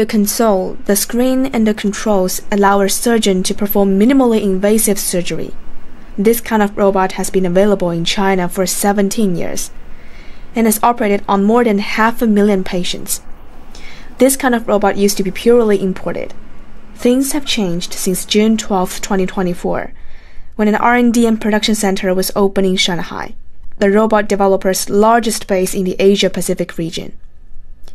The console, the screen, and the controls allow a surgeon to perform minimally invasive surgery. This kind of robot has been available in China for 17 years and has operated on more than half a million patients. This kind of robot used to be purely imported. Things have changed since June 12, 2024, when an R&D and production center was opened in Shanghai, the robot developer's largest base in the Asia-Pacific region.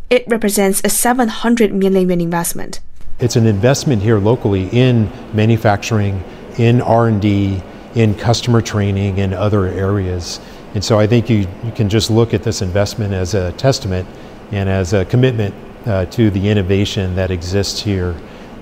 It represents a 700 million yuan investment. It's an investment here locally in manufacturing, in R&D, in customer training, and other areas. And so I think you, you can just look at this investment as a testament and as a commitment uh, to the innovation that exists here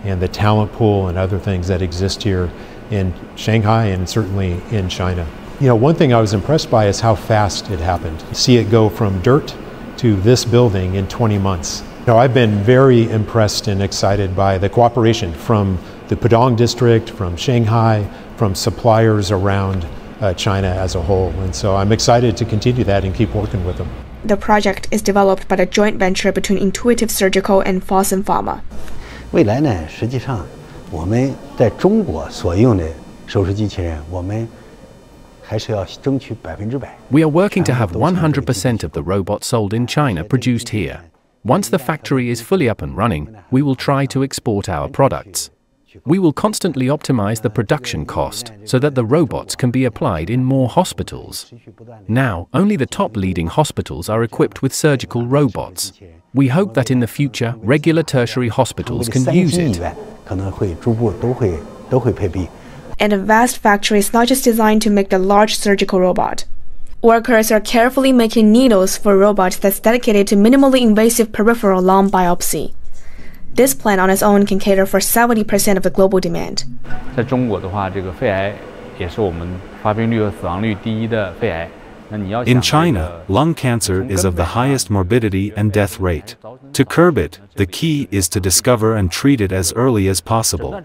and the talent pool and other things that exist here in Shanghai and certainly in China. You know, one thing I was impressed by is how fast it happened. See it go from dirt to this building in 20 months. You know, I've been very impressed and excited by the cooperation from the Pudong district, from Shanghai, from suppliers around uh, China as a whole. And so I'm excited to continue that and keep working with them. The project is developed by the joint venture between Intuitive Surgical and Fosun Pharma. 未来呢，实际上我们在中国所用的手术机器人，我们 we are working to have 100% of the robots sold in China produced here. Once the factory is fully up and running, we will try to export our products. We will constantly optimize the production cost so that the robots can be applied in more hospitals. Now, only the top leading hospitals are equipped with surgical robots. We hope that in the future, regular tertiary hospitals can use it 院可能会逐步都会都会配备。 And the vast factory is not just designed to make the large surgical robot. Workers are carefully making needles for robots that's dedicated to minimally invasive peripheral lung biopsy. This plant on its own can cater for 70% of the global demand. 在中国的话，这个肺癌也是我们发病率和死亡率第一的肺癌。 in China, lung cancer is of the highest morbidity and death rate. To curb it, the key is to discover and treat it as early as possible.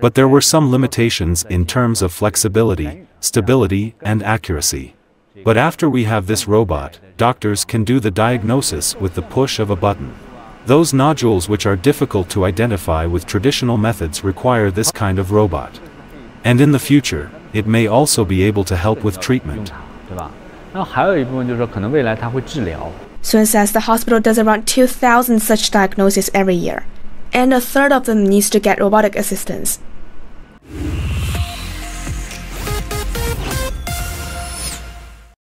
But there were some limitations in terms of flexibility, stability, and accuracy. But after we have this robot, doctors can do the diagnosis with the push of a button. Those nodules which are difficult to identify with traditional methods require this kind of robot. And in the future, it may also be able to help with treatment. 它，对吧？然后还有一部分就是说，可能未来它会治疗。 Sun says the hospital does around 2,000 such diagnoses every year, and a third of them needs to get robotic assistance.